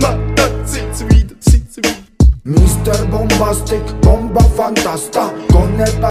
nada, sitze wieder, sitze wieder. Mr. Bombastic, bomba fantasta Con el